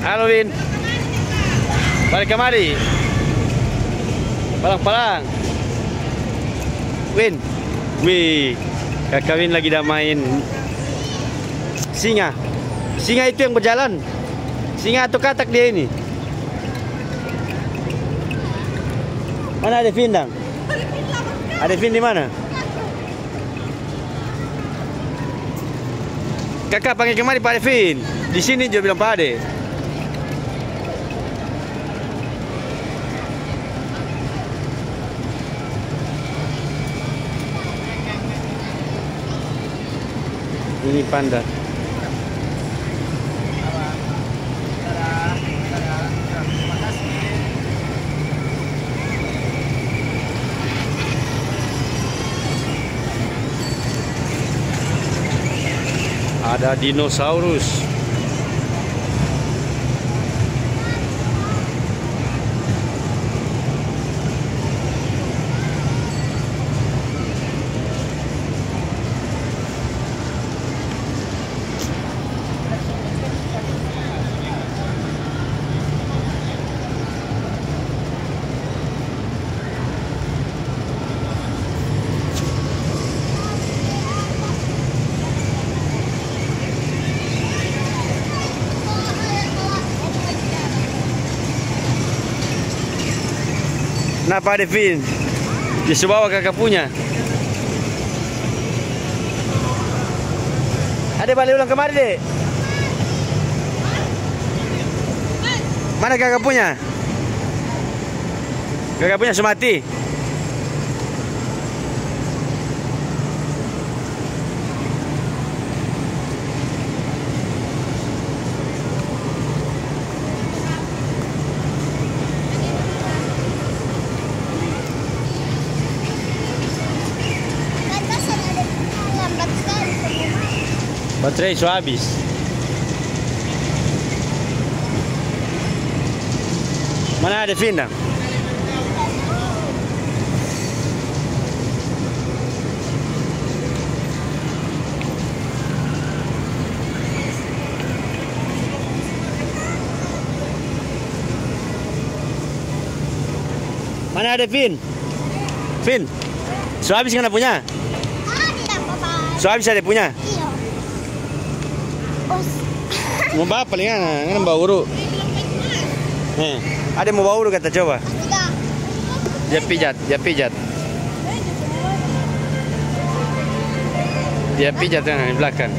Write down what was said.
Halo Win. Balik kemari. Palang-palang. Win. Wih. Kakak Win lagi dah main singa. Singa itu yang berjalan. Singa atau katak dia ini? Mana ada Vin dang? Ada Vin di mana? Kakak panggil kemari Pak Devin. Di sini juga bilang Pak Ade. Ini panda. Ada dinosaurus. Kenapa ada Vin? Dia sebawa kakak punya. Ada balik ulang kemari dek. Mana kakak punya? Kakak punya semati. Baterai sudah habis. Mana ada Vin dah? Mana ada Vin? Vin, sudah habis kan ada punya? Sudah habis ada punya? Mau bawa palingan, kan bawa urut. Eh, ada mau bawa urut kata coba. Dia pijat, dia pijat. Dia pijat kan di belakang.